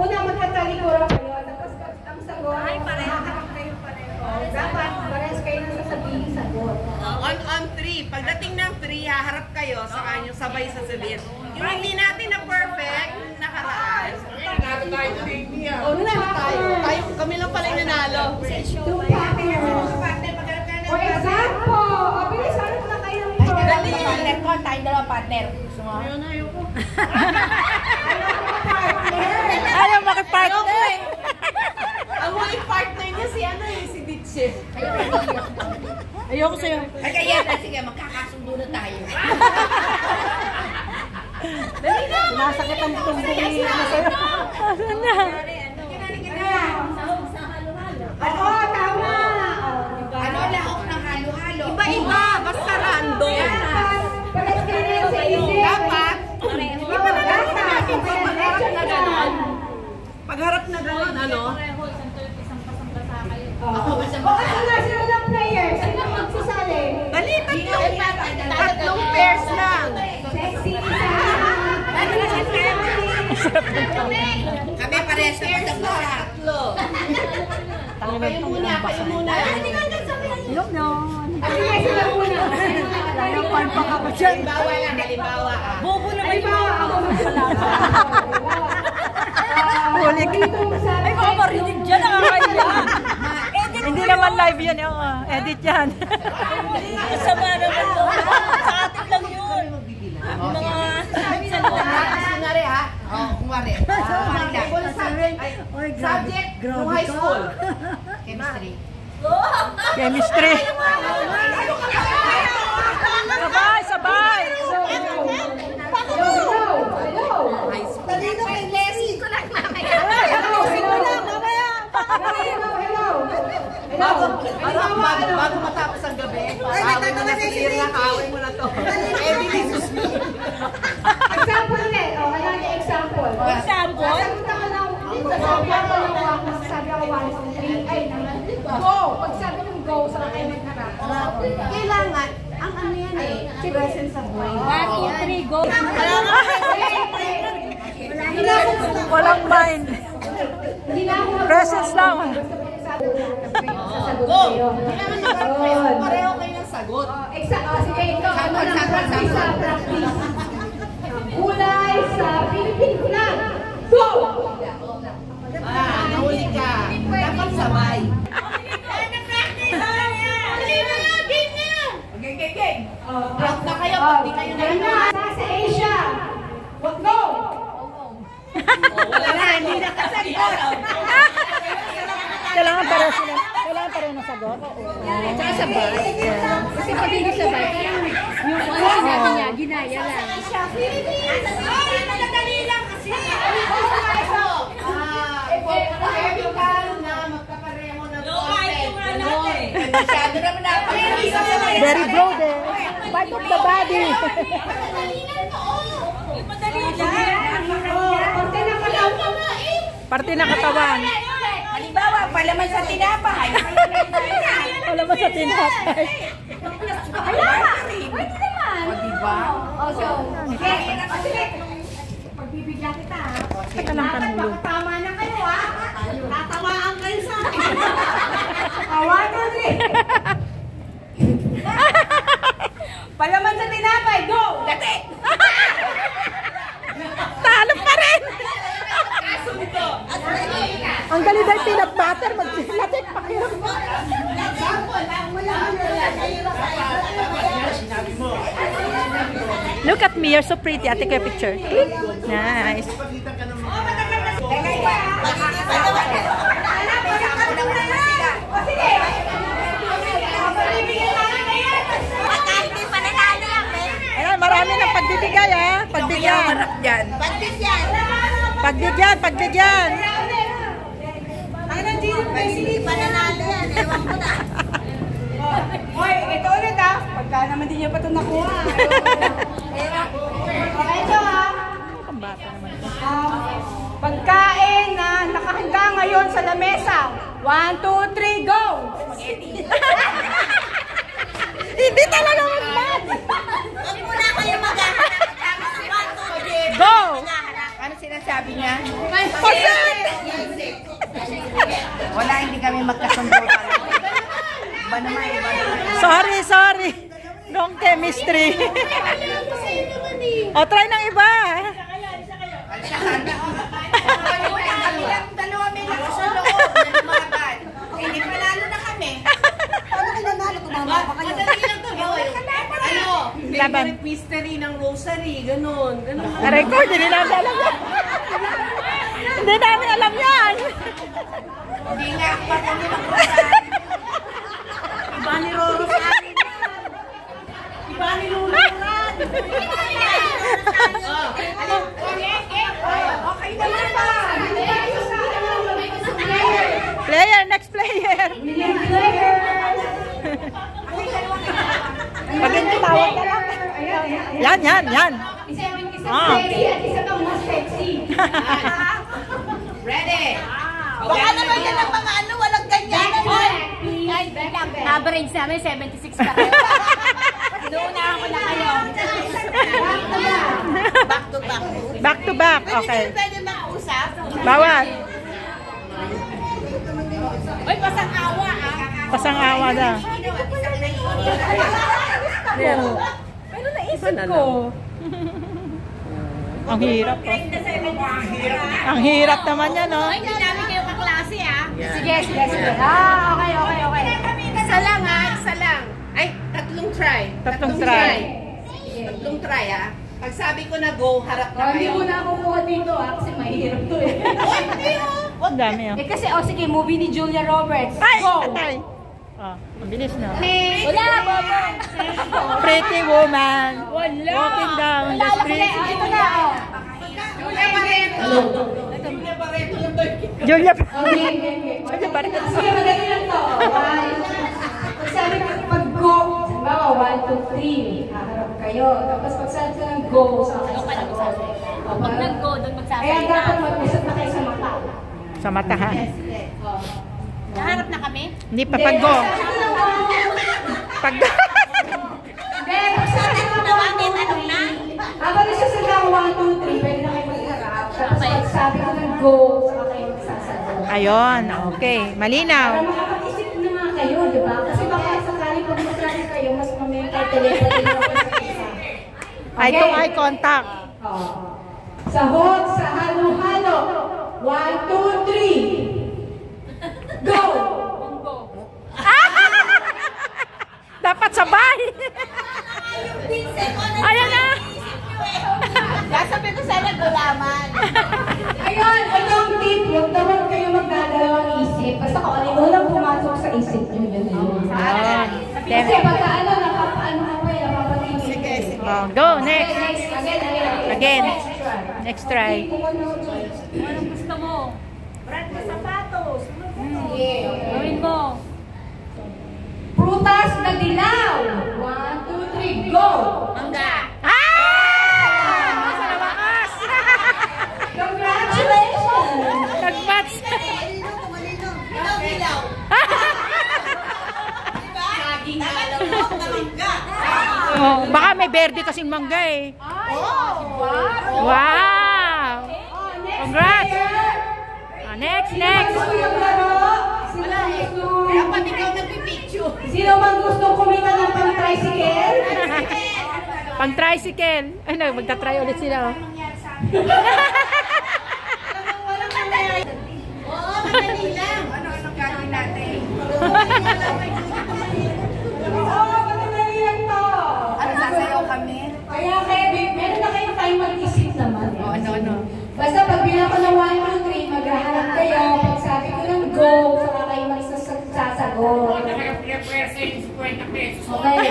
Una, magkatalikura kayo. Tapos ang sagot, Ay, pareho kayo pareho. Dapat parehas kayo na sasabihin sagot. On on three. Pagdating ng three, haharap kayo sa kanyang sabay sasabihin. Yung hindi natin na perfect, nakaraan. O, una na tayo. Tayo, kami lang pala yung nanalo. Two partners. For example, o, bilis, hanap na kayo ng Dali. Partner ko, dalawang partner. Gusto mo? Ayaw makipartner. Ang huling partner niya si ano eh, si Ditche. Ayoko sa'yo. Ay, kaya na, sige, magkakasundo na tayo. Sumasakit ang tumbong ni ano sa'yo. Ano na? Oo, tama. O, diba? Ano lahok ng halo-halo? Iba-iba, basta random. Dapat, parehas kayo na sa isip. Dapat, Iba ba dapat? pagharap na gano'n. Pagharap na gano'n, ano? Ako, o, ano nga sila ng players? Sino magsasali? Dali, tatlong, tatlong pairs lang. Sexy isa. Kami parehas na magdagdasa. Tatlo. Kayo muna, kayo muna. Ilok nun. Sige, sila muna. Ayaw pan pa ka ba dyan? Halimbawa lang, halimbawa ah. Bobo na Ay, ba? Ako magsalala. Huli ka. Ay, baka marinig dyan. Nakakaya. Hindi naman live yan. Uh, edit yan. Kasama naman to. Sa atin lang yun. Yung mga Kunwari ha? Oo, kunwari. Kunwari. Subject, nung high school. Chemistry. chemistry. Sabay, Bago, ano, bago, bago matapos ang gabi, kawin mo na si Irna, kawin mo na to. Eh, bilis. Example ulit. O, ano yung example? Example? Sasagot ako ng, sasabi ako ng masasabi ako one, two, three, ay, go. Pag sabi ng go, sa akin nagharap. Kailangan, ang ano yan eh, presence of mind. go. Walang mind. Na ako Presence lang. Go! pareho kayo ng sagot. Oh, exa- oh, sige, ikaw. Ano sample, practice ah. Kulay sa Philippine flag. Go! Ah, nahuli ka. Dapat sabay. Oh, Out na kayo, oh, pag di kayo na. Nasa Asia. Go? Wala hindi na kasagot. Kailangan pareho sila. Kailangan pareho na sagot. Tsaka sabay. Kasi pag hindi sabay, yung ano sinabi niya, ginaya lang. Ah, ng content. Masyado naman ako. Very broad eh. Part of the body. Oh, parte na katawan. Parte na katawan. Halimbawa, palaman sa tinapay. Wala ba sa tinapay? Pwede naman. O, diba? Oh, so, okay. Oh, sige. Pagbibigyan kita, ha? Teka lang Dapat kanulo. makatama na kayo, ha? Tatawaan kayo sa akin. Oh, two, three. Palaman sa tinapay, go! Dati! Talo pa rin! Ang galing dahil peanut butter, mag-latik pa kayo. Look at me, you're so pretty. Ate ko yung picture. Nice. Yan, eh. Ayan, marami ng pagbibigay ha. Pagbigyan. Harap dyan. Bakit yan? Pagbigyan, pagbigyan. magkasundo tayo. Iba naman, iba naman. Sorry, sorry. Wrong chemistry. o, try ng iba. Dalawa may nakasunod na lumatan. Hindi panalo na kami. Paano kinanalo? Tumama pa kayo. Madali lang Laban. Mystery ng rosary. Ganun. Ganun. Na-record. Hindi namin alam yan. Hindi namin alam yan. Hindi nga pa kami rosary. Iba ni Roro sa akin. Iba ni. Okay naman ba? Player, next player. Pag hindi tawag ka lang. Yan, yan, yan. Isa yung isang Ah. sexy at isa pang mas sexy. Baka naman yan ang mga ano, walang ganyan. Average namin, 76 pa kayo. Doon ako na kayo. Back to back. Back to back. Okay. Pwede mag-usap? Bawal. Uy, pasang awa ah. Pasang awa na. Pero naisip ko. Ang hirap po. Ang hirap naman yan, no? Ay, hindi namin kayo kaklase ah. Sige, sige, sige. Ah, okay, okay, okay. Try. Tatlong try. Tatlong try ha. Pag sabi ko na go, harap na Oh, Hindi kayo. mo na ako kuha dito ah, kasi mahirap to eh. Oy, hindi oh. Ang dami, oh. Eh kasi, oh sige, movie ni Julia Roberts. Ay! Go! Atay! Oh, mabilis na. Wala, Bobo! Pretty woman. Wala. Walking down the Wala, street. oh, ito na, oh. Julia Barreto. Julia Barreto yung. Julia. Okay, okay, okay. Julia Barreto. Sige, madali lang to. One. 1, 2, 3, haharap kayo. Tapos pag saan ka ng go, sa akin sa sagot. Pag nag-go, doon magsasalita. Kaya dapat mag-usap na kayo sa mata. Sa mata, ha? Yes, yes. Oh. Naharap na kami? Hindi pa, pag go. Pag go. Hindi, ng 1, 2, 3. Habang siya sa 1, 2, 3, pwede na kayo magharap. Tapos pag sabi ko ng go, sa akin sasagot. Ayun, okay. Malinaw. Para makapag-isip naman kayo, di ba? Ako sa isa. Eye to eye contact. Oo. Sahod sa halo-halo. One, two, three. Go! Dapat sabay. Ayan na. Sabi ko sana gulaman. Again. Next try. Ano, Anong gusto mo? Sige, okay. Gawin mo. Prutas na dilaw. One, two, three, go! Mangga. Ah! Sa wakas. Congratulations! Nag-match. Malino, malino. Ilaw, ilaw. Diba? Dapat tulog na mangga. Oh, baka may verde kasing mangga eh. Wow! Oh, next Congrats! Oh, next, next. Gusto yung laro? Sino gusto? Dapat ikaw nagpipicture. Sino man gusto kumita ng pang-tricycle? Pang tricycle. Ay, na, magta-try ulit sila. oh. Oo, madali lang. Ano, anong gagawin natin? Oo, Okay.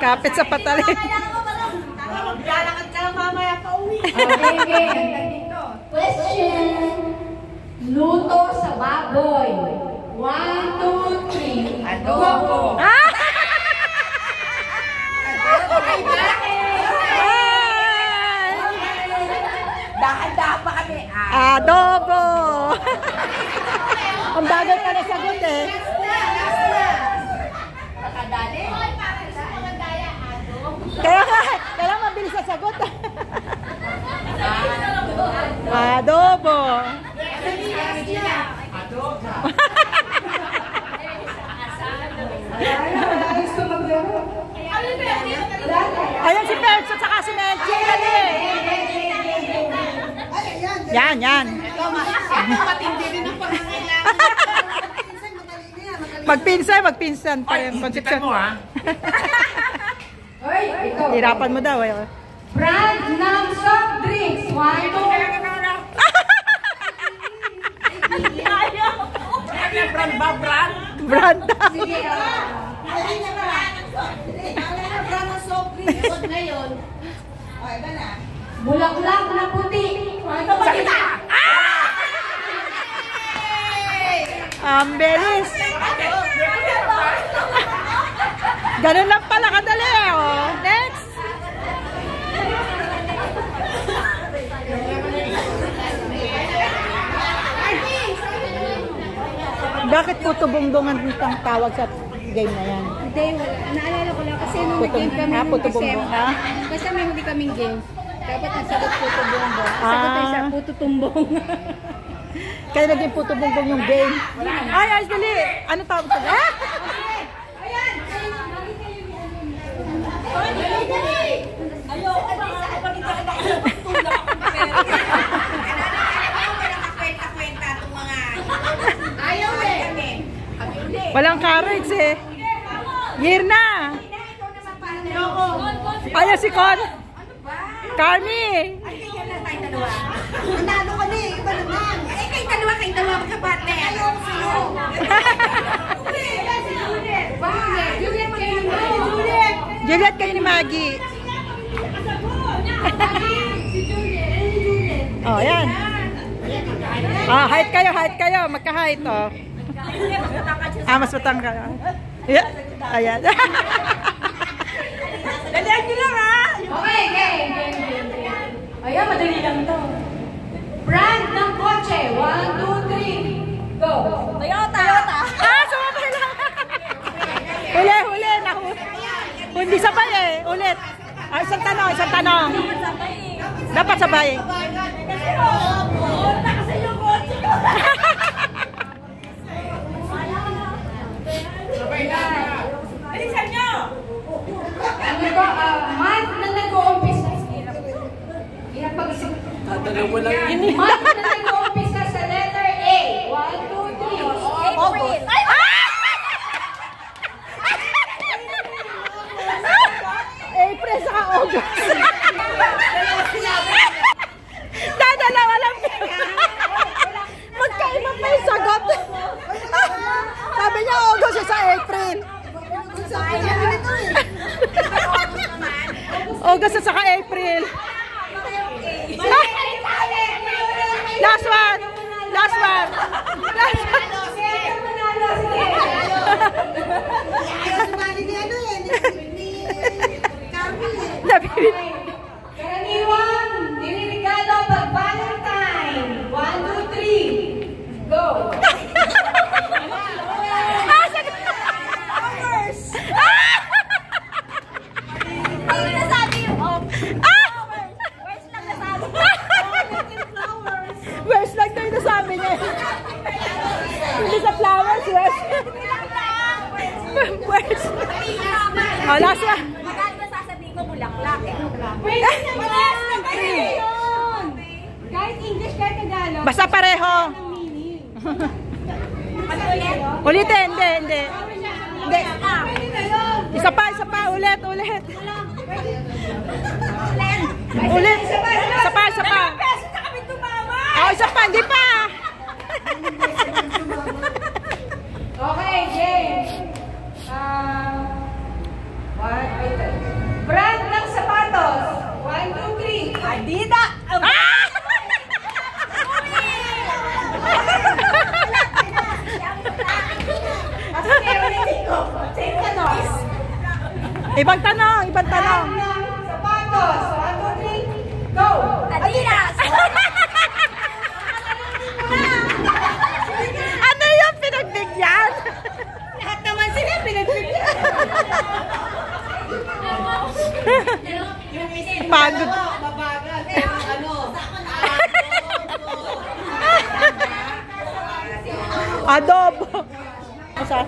Kapit sa patali. Maglalakad ka lang mamaya pa uwi. Okay. Question. Luto sa baboy. 1, 2, 3. Adobo. Ah! Dahan-dahan pa kami. Ah. Adobo! Ang bagal ka na sagot eh. Kaya nga, kaya mabilis sa sagot. Adobo! Ayan si Perch at saka si Menchi. Dali. Yan, yan. Magpinsan, magpinsan pa yung konsepsyon. mo ha. Hoy, ikaw. Hirapan mo daw. eh. Brand ng soft drinks. One, two, Brand ba, brand? Brand. Sige, ah. Bulaklak na puti. Ano ba kita? Ang bilis. Ganun lang pala kadali. Oh. Next. Bakit puto bongbongan ang tawag sa game na yan? Hindi. Naalala ko lang kasi nung nag-game kami ah, December. ah? Basta may huli kaming game. Dapat ang sagot puto bongbong. Ang sagot ay Ah. sa puto tumbong. Kaya naging puto bongbong yung game. Ay, ay, dali. Ano tawag sa Ah! Ayoko ba nga kapag hindi ako nakakatulak ako pa. Ayaw eh. Walang courage eh. Year na. Ayan si Con. Carmi. Nanalo ka na eh, iba naman. Eh, kayong dalawa, kayong dalawa magkapatne. Ayaw ko sa'yo. Juliet, kayo naman. Juliet. Juliet kayo ni Maggie. Oh, yan. Ah, height kayo, height kayo. Magka-height, oh. Ah, mas matangkad. Yeah. Ayan. Dalihan nyo lang ha. Okay, game, game, game. Ayan, madali lang to. Brand ng kotse. One, two, three. Go. Toyota. Toyota. ah, sumabay lang. huli, huli. Nahu Hindi sabay eh. Ulit. Ah, isang tanong, isang tanong. Dapat sabay. Kasi yung kotse ko. Bilisan nyo. Ano ba, ah, month. Hirap pag-isip. Tatalawa lang yun. Month na nag-uumpisa sa letter A. One, two, three. April. Ay! April saka August. Dadalawa lang. Magkaiba pa yung sagot. Sabi niya August sa April. August at saka April. Last one. Last one. Last one. Nabibig. Karaniwang nililigado pag Valentine. One, two, three. Go. Ah, Oh, last one. Magkano ba sasabihin ko bulaklak eh? Pwede naman. Three. Kahit English, kahit Tagalog. Basta pareho. Ulitin, hindi, hindi. Hindi. Isa pa, isa pa, ulit, ulit. Ulit. Isa pa, isa pa. Beses na kami tumama! Oh, isa pa, hindi pa. Okay, James. Ah, what? Wait. Brand ng sapatos. One, two, Adida! Ah! Ibang tanong, ibang tanong. Sapatos. One, two, three. Go. Adidas! Ano yung pinagbigyan? Lahat naman sila pinagbigyan. Pagod. Mabagal. Pero ano? Adobo. Asa?